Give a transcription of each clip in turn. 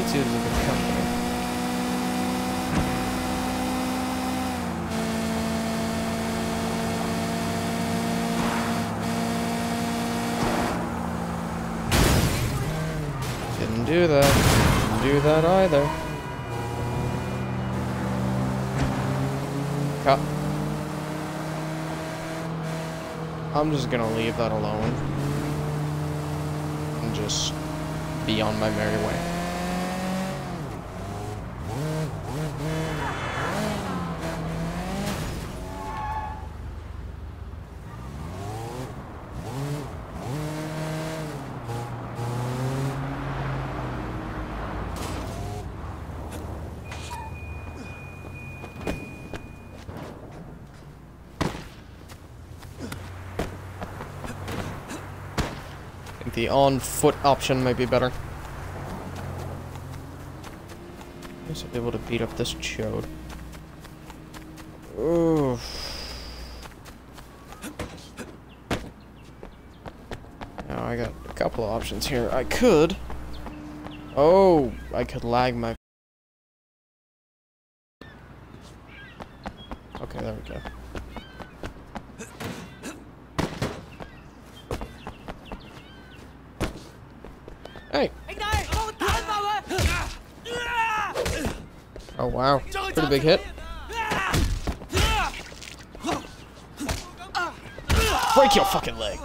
YouTube is a good company. Didn't do that. Didn't do that either. Cut. I'm just gonna leave that alone. And just be on my merry way. I think the on-foot option might be better. Guess I'll be able to beat up this chode. Oof. Now I got a couple of options here. I could. Oh, I could lag my. Okay, there we go. Hey. Oh wow, pretty big hit. Break your fucking leg.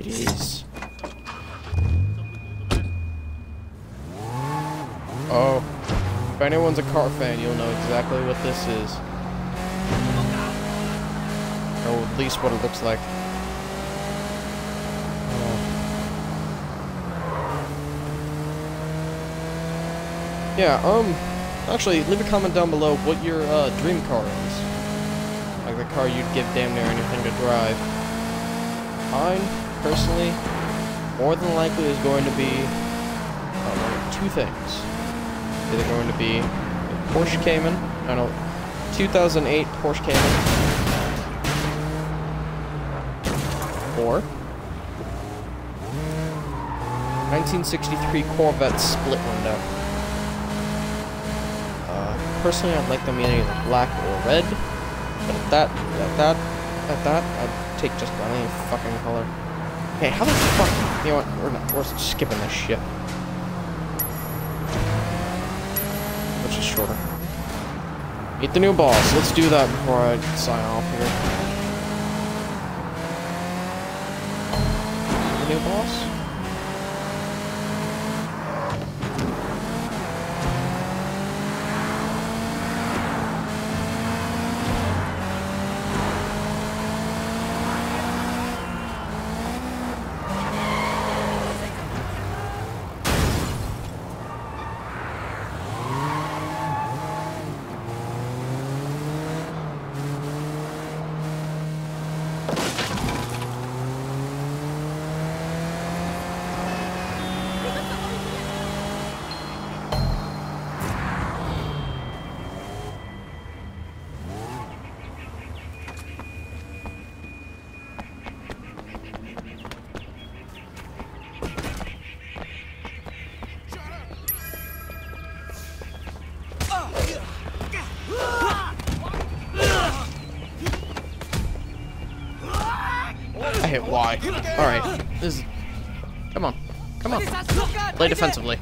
It is. Oh. If anyone's a car fan, you'll know exactly what this is. Or at least what it looks like. Oh. Yeah, um, actually, leave a comment down below what your uh, dream car is. Like the car you'd give damn near anything to drive. Mine, personally, more than likely is going to be uh, two things. Either going to be a Porsche Cayman, I don't know, 2008 Porsche Cayman, or 1963 Corvette split window. Uh, personally, I'd like them in either black or red, but at that, at that, at that, I'd take just any fucking color. Hey, how the fuck? You know what? We're not. We're skipping this shit. Which is shorter. Meet the new boss. Let's do that before I sign off here. The new boss? Hit Y. Alright. This is... Come on. Come on. Play defensively.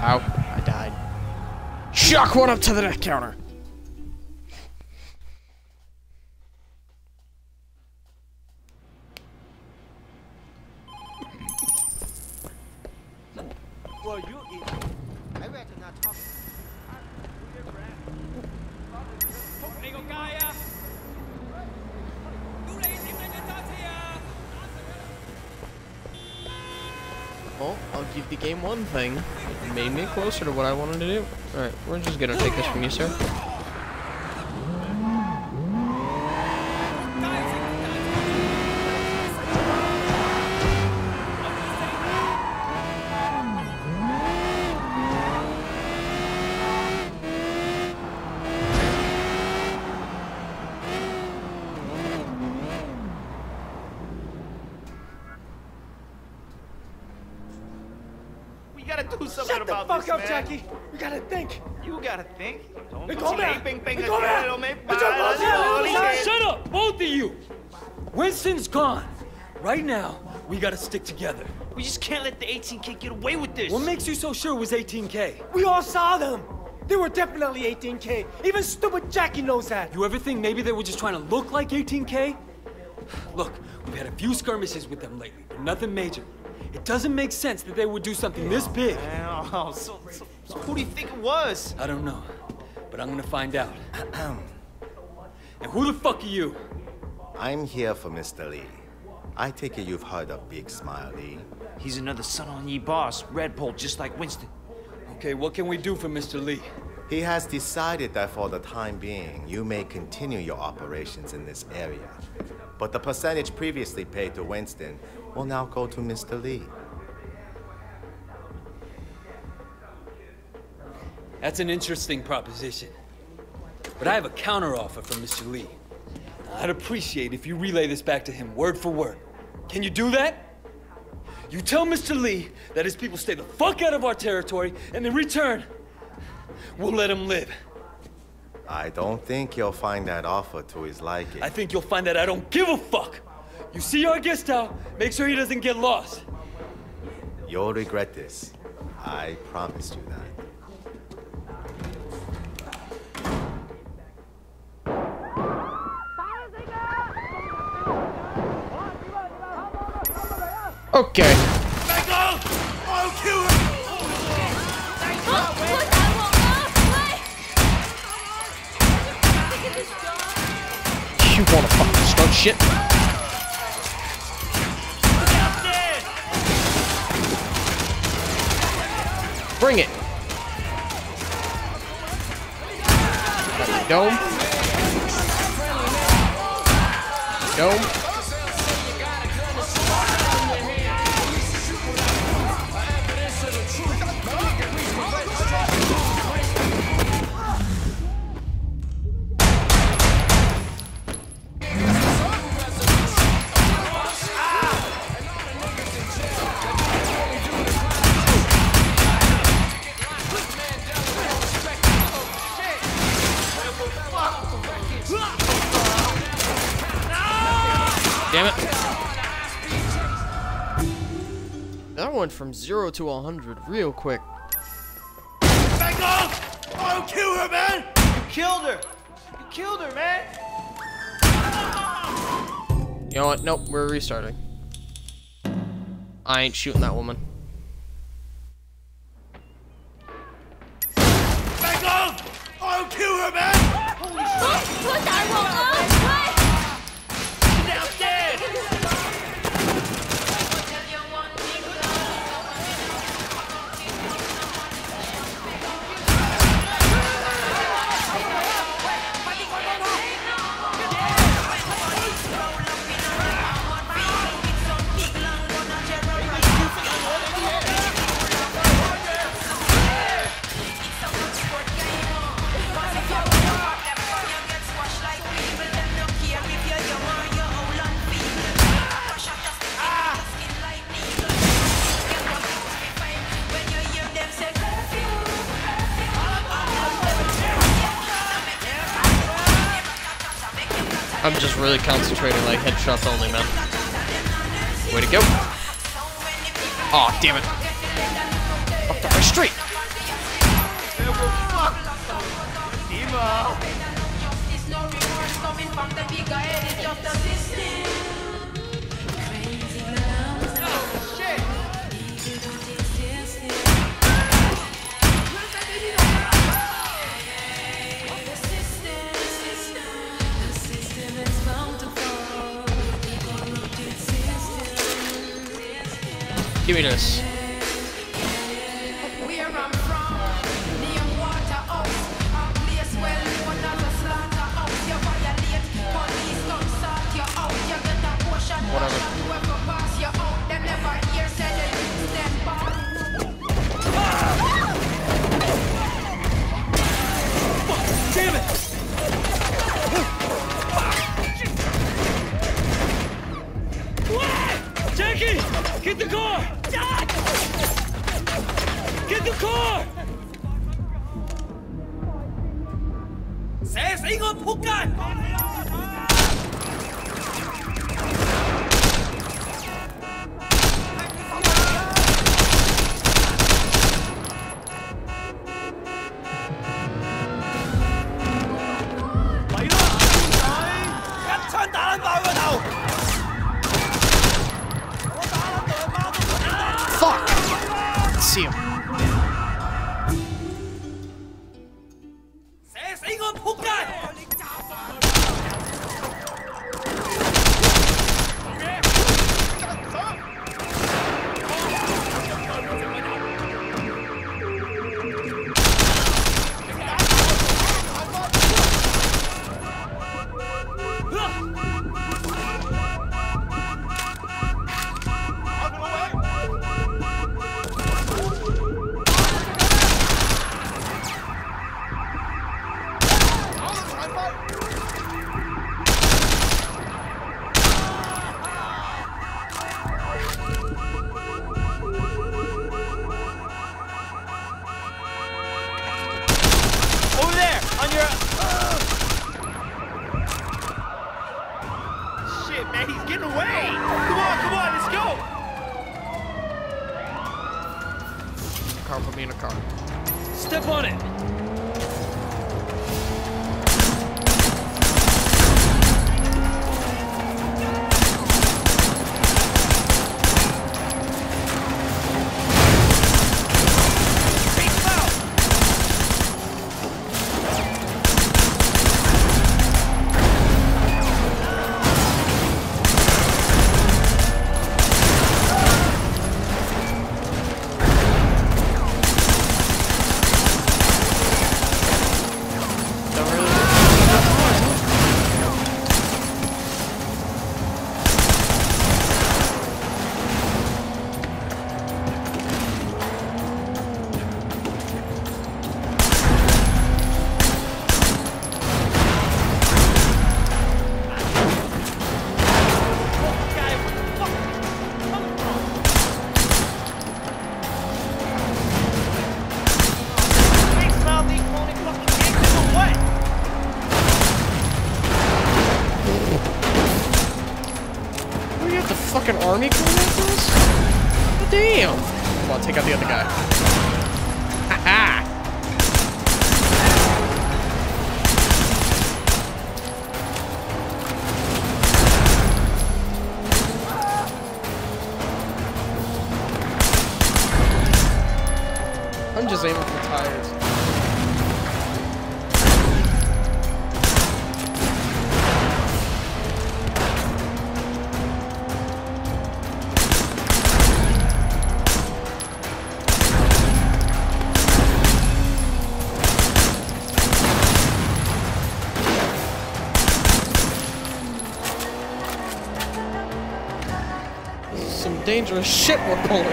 Ow. I died. Shock one up to the neck counter. Well, I'll give the game one thing. It made me closer to what I wanted to do. Alright, we're just gonna take this from you, sir. Do something Shut the fuck up, man. Jackie. We gotta think. You gotta think. Me come here. Ping, ping, Me come here. no me Me jump paras, out here, no, little no, shit. Shut up, both of you! Winston's gone. Right now, we gotta stick together. We just can't let the 18K get away with this. What makes you so sure it was 18K? We all saw them. They were definitely 18K. Even stupid Jackie knows that. You ever think maybe they were just trying to look like 18K? Look, we've had a few skirmishes with them lately, but nothing major. It doesn't make sense that they would do something this big. Man, oh, so, so, so who do you think it was? I don't know, but I'm gonna find out. and who the fuck are you? I'm here for Mr. Lee. I take it you've heard of Big Smile Lee. He's another Sun On Yee boss, Red Pole, just like Winston. Okay, what can we do for Mr. Lee? He has decided that for the time being, you may continue your operations in this area. But the percentage previously paid to Winston will now go to Mr. Lee. That's an interesting proposition. But I have a counteroffer from Mr. Lee. I'd appreciate if you relay this back to him word for word. Can you do that? You tell Mr. Lee that his people stay the fuck out of our territory, and in return, we'll let him live. I don't think he'll find that offer to his liking. I think you'll find that I don't give a fuck. You see our guest out, make sure he doesn't get lost. You'll regret this. I promised you that. Okay. Back off! I'll kill him! You wanna fucking start shit? Bring it. Dome. Dome. Damn it. That went from zero to a hundred real quick. Back off! I'll kill her, man! You killed her! You killed her, man! You know what? Nope, we're restarting. I ain't shooting that woman. Really concentrating, like headshots only, man. Way to go. Aw, oh, damn it. Up my streak. Give me this. 哥射死个扑街杀死一个来一枪打了。八个头 on your. Oh! Shit, man, he's getting away. Come on, come on, let's go. Car, put me in a car. Step on it! Fucking army coming us? Oh, damn! Come on, take out the other guy. Ha ha! I'm just aiming for tires. Dangerous shit we're pulling.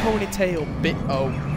Ponytail bit. Oh.